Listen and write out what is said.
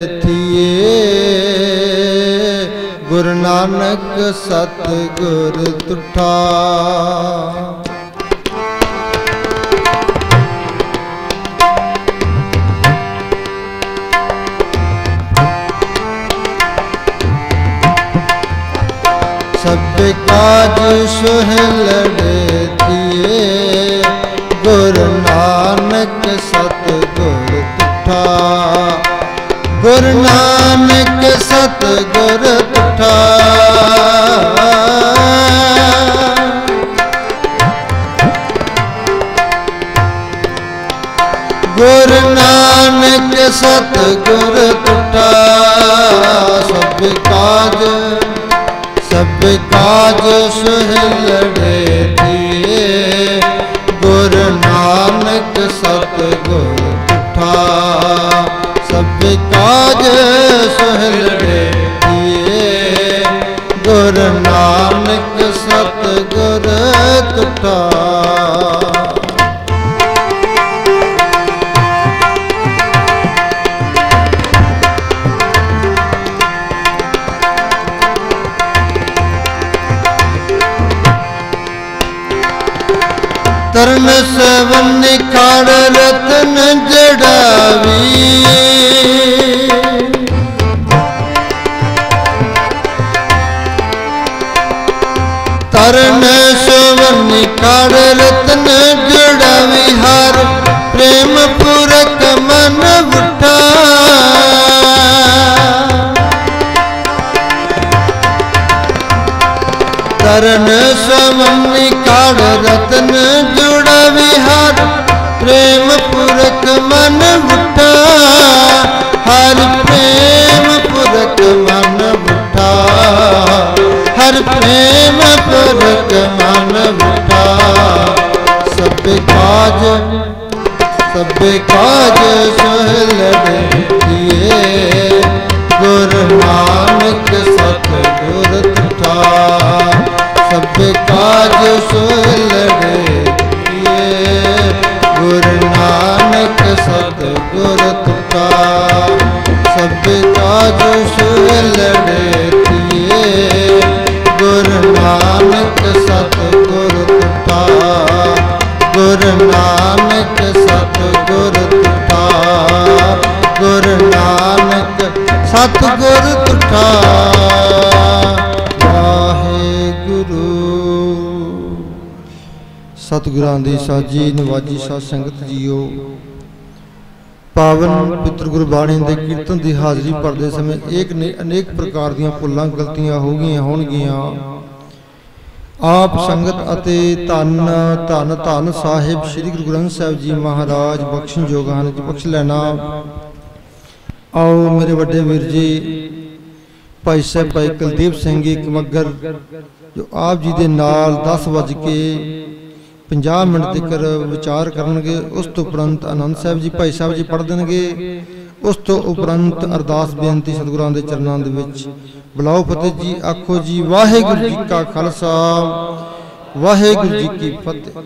ਥੀਏ ਗੁਰੂ ਨਾਨਕ ਸਤ ਗੁਰ ਤੁਠਾ। ਸਭ ਕਾਜ ਸੁਹਲੜੇ ਥੀਏ ਗੁਰੂ ਨਾਨਕ ਸਤ ਗੁਰ ਤੁਠਾ। ਗੁਰੂ ਨਾਨਕ ਸਤ ਗੁਰ ਤੁਠਾ ਗੁਰੂ ਨਾਨਕ ਸਤ ਗੁਰ ਤੁਠਾ ਸਭ ਕਾਜ ਸਭ ਕਾਜ ਸੁਹਲੜੇ ਥੀਏ। ਗੁਰੂ ਨਾਨਕ ਸਤ ਗੁਰ ਤੁਠਾ ਸਭ ਕਾਜ ਸੁਹਲੜੇ ਥੀਏ ਤਰਨ ਸਵਨ ਖੜ ਰਤਨ ਜੜਾਵੀ। ਤਰਨ ਸਵਨ ਖੜ ਰਤਨ ਜੜਾਵੀ। ਹਰ ਪ੍ਰੇਮ ਤਰਨ ਸਮਨਿ ਕਾੜ ਰਤਨ ਜੁੜ ਵਿਹਾਰ, ਪ੍ਰੇਮ ਪੁਰਖ ਮਨ ਉਠਾ। ਹਰ ਪ੍ਰੇਮ ਪੁਰਖ ਮਨ ਉਠਾ। ਹਰ ਪ੍ਰੇਮ ਪੁਰਖ ਮਨ ਉਠਾ। ਸਭ ਕਾਜ ਸਭ ਕਾਜ ਸਹਲੜੇ ਦੀਏ ਗੁਰੂ ਸਭ ਕਾਜ ਸੁਲੜੇ ਗੁਰੂ ਨਾਨਕ ਸਤ ਗੁਰ ਤੁਠਾ ਗੁਰੂ ਨਾਨਕ ਸਤ ਗੁਰ ਤੁਠਾ ਗੁਰੂ ਨਾਨਕ ਸਤ ਗੁਰ ਤੁਠਾ ਵਾਹਿਗੁਰੂ ਸਤਿਗੁਰਾਂ ਦੀ ਸਾਜੀ ਨਵਾਜੀ ਸਾਧ ਸੰਗਤ ਜੀਓ। ਪਾਵਨ ਪਿਤਰ ਗੁਰਬਾਣੀ ਦੇ ਕੀਰਤਨ ਦੀ ਹਾਜ਼ਰੀ ਭਰਦੇ ਸਮੇਂ ਏਕ ਨੇ ਅਨੇਕ ਪ੍ਰਕਾਰ ਦੀਆਂ ਭੁੱਲਾਂ ਗਲਤੀਆਂ ਹੋ ਗਈਆਂ ਹੋਣਗੀਆਂ। ਆਪ ਸੰਗਤ ਅਤੇ ਧੰਨ ਧੰਨ ਧੰਨ ਸਾਹਿਬ ਸ੍ਰੀ ਗੁਰੂ ਗ੍ਰੰਥ ਸਾਹਿਬ ਜੀ ਮਹਾਰਾਜ ਬਖਸ਼ਣ ਜੋਗ ਹਨ ਜੀ ਬਖਸ਼ ਲੈਣਾ। ਆਓ ਮੇਰੇ ਵੱਡੇ ਵੀਰ ਜੀ ਭਾਈ ਸਾਹਿਬ ਭਾਈ ਕੁਲਦੀਪ ਸਿੰਘ ਜੀ ਕਮੱਗਰ ਜੋ ਆਪ ਜੀ ਦੇ ਨਾਲ 10 ਵਜ ਕੇ 50 ਮਿੰਟ ਤੱਕ ਵਿਚਾਰ ਕਰਨਗੇ ਉਸ ਤੋਂ ਉਪਰੰਤ ਆਨੰਦ ਸਾਹਿਬ ਜੀ ਭਾਈ ਸਾਹਿਬ ਜੀ ਪੜ੍ਹ ਦੇਣਗੇ ਉਸ ਤੋਂ ਉਪਰੰਤ ਅਰਦਾਸ ਬੇਨਤੀ ਸਤਿਗੁਰਾਂ ਦੇ ਚਰਨਾਂ ਦੇ ਵਿੱਚ। ਬੁਲਾਓ ਫਤਿਹ ਜੀ ਆਖੋ ਜੀ ਵਾਹਿਗੁਰੂ ਜੀ ਕਾ ਖਾਲਸਾ ਵਾਹਿਗੁਰੂ ਜੀ ਕੀ ਫਤਿਹ।